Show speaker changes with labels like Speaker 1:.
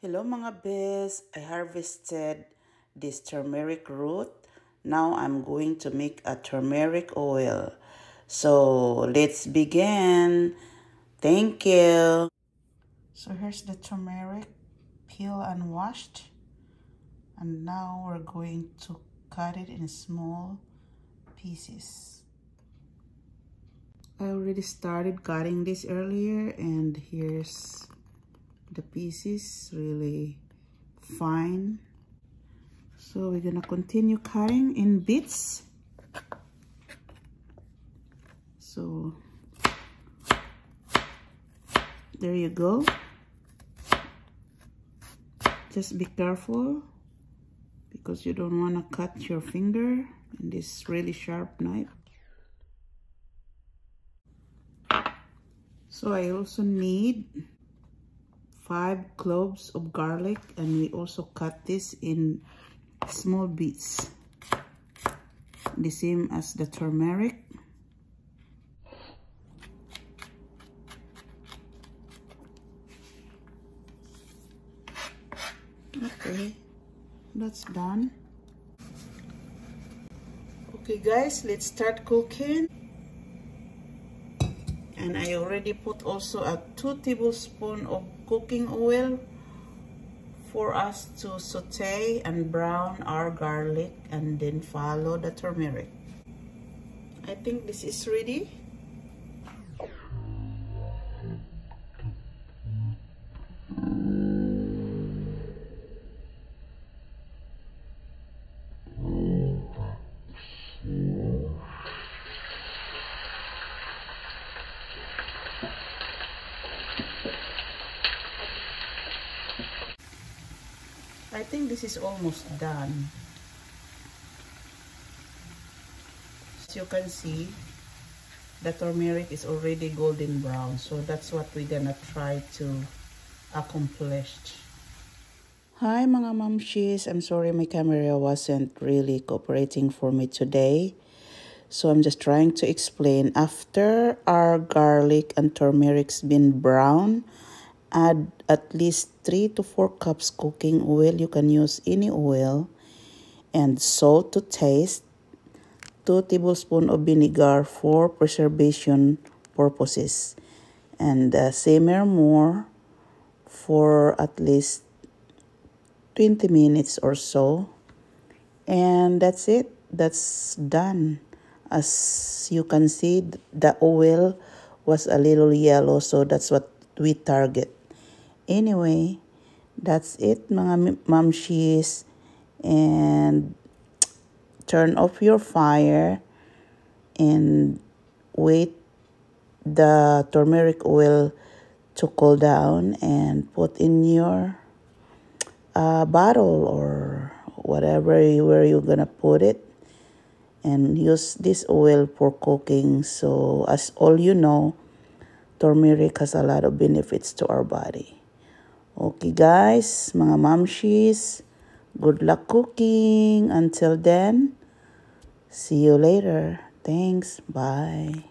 Speaker 1: Hello mga best, I harvested this turmeric root. Now I'm going to make a turmeric oil. So let's begin. Thank you. So here's the turmeric, peel and washed. And now we're going to cut it in small pieces. I already started cutting this earlier and here's the pieces really fine. So we're gonna continue cutting in bits. So there you go. Just be careful because you don't want to cut your finger in this really sharp knife. So I also need five cloves of garlic and we also cut this in small bits the same as the turmeric. Okay that's done. Okay guys let's start cooking and I already put also a two tablespoon of cooking oil for us to saute and brown our garlic and then follow the turmeric. I think this is ready I think this is almost done. As you can see, the turmeric is already golden brown. So that's what we're gonna try to accomplish. Hi mga mamshis, I'm sorry my camera wasn't really cooperating for me today. So I'm just trying to explain. After our garlic and turmeric's been brown, add at least 3 to 4 cups cooking oil. You can use any oil. And salt to taste. 2 tablespoons of vinegar for preservation purposes. And uh, simmer more for at least 20 minutes or so. And that's it. That's done. As you can see, the oil was a little yellow. So that's what we target. Anyway, that's it mga mamshis. And turn off your fire and wait the turmeric oil to cool down and put in your uh, bottle or whatever where you're gonna put it. And use this oil for cooking. So as all you know turmeric has a lot of benefits to our body Okay guys, mga mamshis, good luck cooking. Until then, see you later. Thanks. Bye.